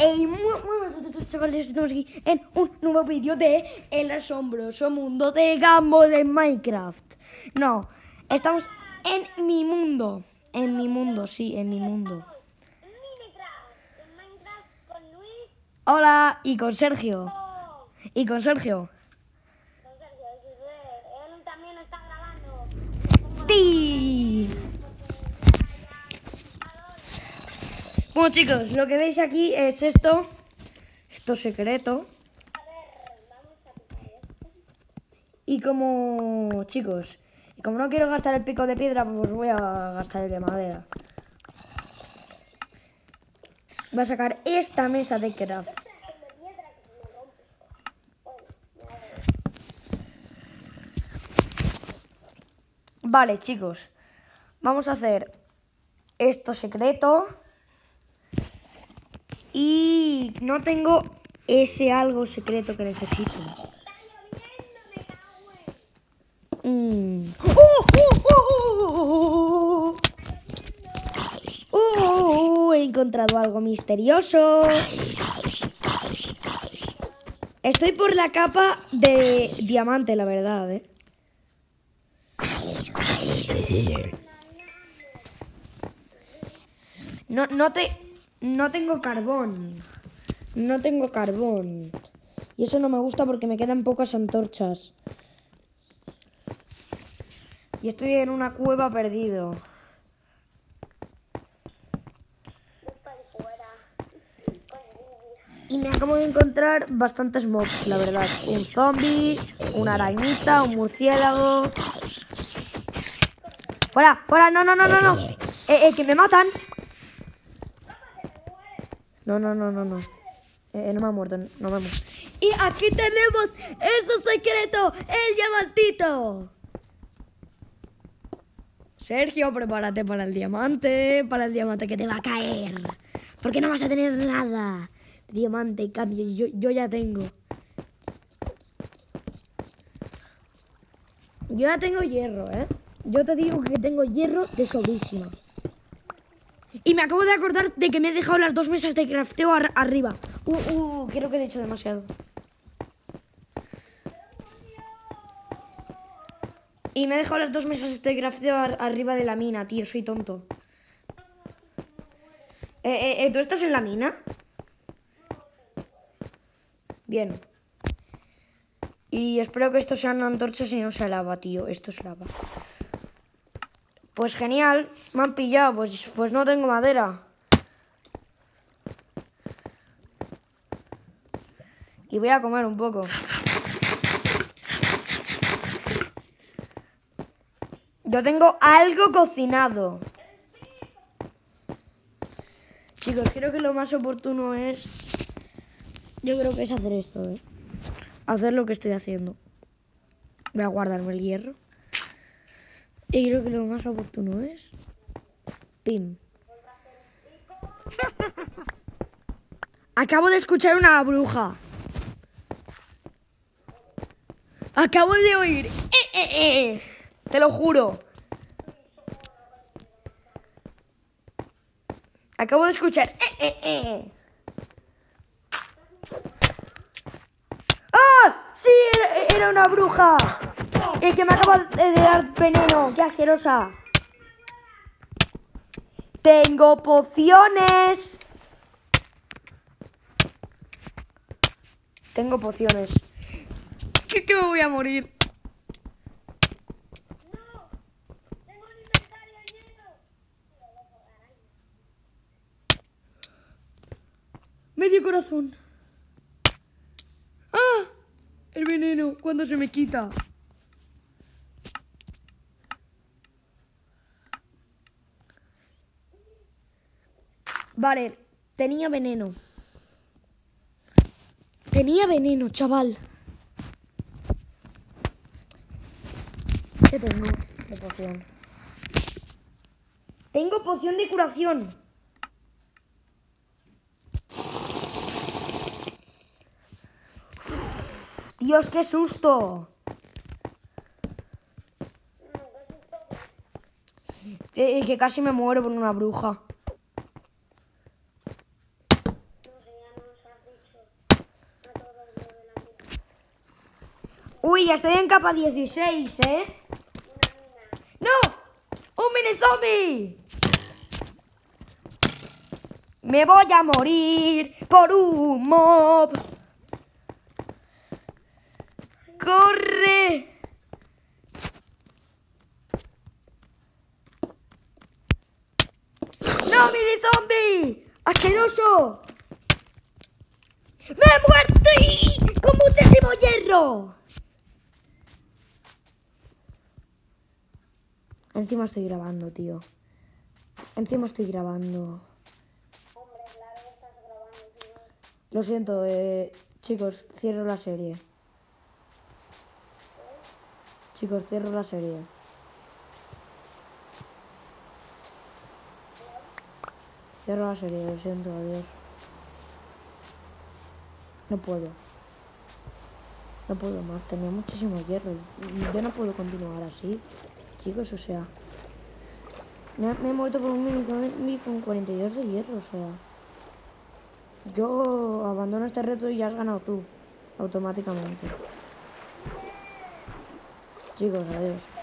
Ey, muy, muy buenas chavales, estamos aquí en un nuevo vídeo de El asombroso mundo de Gambo de Minecraft. No, estamos en mi mundo. En mi mundo, sí, en mi mundo. Minecraft, en Minecraft con Luis, Hola, y con Sergio. Y con Sergio. Chicos, lo que veis aquí es esto. Esto es secreto. Y como, chicos, y como no quiero gastar el pico de piedra, pues voy a gastar el de madera. Voy a sacar esta mesa de craft. Vale, chicos. Vamos a hacer esto secreto. Y no tengo ese algo secreto que necesito. Mm. ¡Oh, oh, oh. He encontrado algo misterioso. Estoy por la capa de diamante, la verdad, ¿eh? No, no te... No tengo carbón. No tengo carbón. Y eso no me gusta porque me quedan pocas antorchas. Y estoy en una cueva perdido. Y me acabo de encontrar bastantes mobs, la verdad. Un zombie, una arañita, un murciélago. ¡Fuera! ¡Fuera! ¡No, no, no, no! no! ¡Eh, eh! ¡Que me matan! No, no, no, no, no. Eh, eh, no me ha muerto, no muerto. Y aquí tenemos eso secreto, el diamantito. Sergio, prepárate para el diamante, para el diamante que te va a caer. Porque no vas a tener nada diamante, en cambio, yo, yo ya tengo. Yo ya tengo hierro, ¿eh? Yo te digo que tengo hierro de sobrísima. Y me acabo de acordar de que me he dejado las dos mesas de crafteo ar- arriba. Uh, uh, creo que he dicho demasiado. Y me he dejado las dos mesas de crafteo ar- arriba de la mina, tío. Soy tonto. Eh, eh, eh, ¿Tú estás en la mina? Bien. Y espero que esto sean antorchas y no sea lava, tío. Esto es lava. Pues genial, me han pillado, pues, pues no tengo madera. Y voy a comer un poco. Yo tengo algo cocinado. Chicos, creo que lo más oportuno es... Yo creo que es hacer esto, ¿eh? Hacer lo que estoy haciendo. Voy a guardarme el hierro. Y creo que lo más oportuno es. Pim. Acabo de escuchar una bruja. Acabo de oír. Eh, eh, eh. Te lo juro. Acabo de escuchar. ¡Ah! ¡Sí! Era una bruja. El que me acaba de dar veneno. ¡Qué asquerosa! Tengo pociones. Tengo pociones. ¿Qué, que me voy a morir? Tengo un inventario lleno. Medio corazón. ¡Ah! El veneno, cuando se me quita. Vale, tenía veneno. Tenía veneno, chaval. ¿Qué tengo de poción? Tengo poción de curación. Dios, qué susto. Eh, eh, que casi me muero por una bruja. No sé, a Uy, estoy en capa 16, ¿eh? ¡No! ¡Un mini zombie! Me voy a morir por un mob. ¡Corre! ¡No, mini zombie! ¡Asqueroso! ¡Me he muerto! ¡Con muchísimo hierro! Encima estoy grabando, tío. Encima estoy grabando. Hombre, claro que estás grabando, tío. Lo siento, eh, chicos, cierro la serie. Chicos, cierro la serie. Cierro la serie, lo siento, adiós. No puedo. No puedo más, tenía muchísimo hierro. Yo no puedo continuar así. Chicos, o sea. Me, he muerto por un mini con 42 de hierro, o sea. Yo abandono este reto y ya has ganado tú. Automáticamente. Chicos, adiós.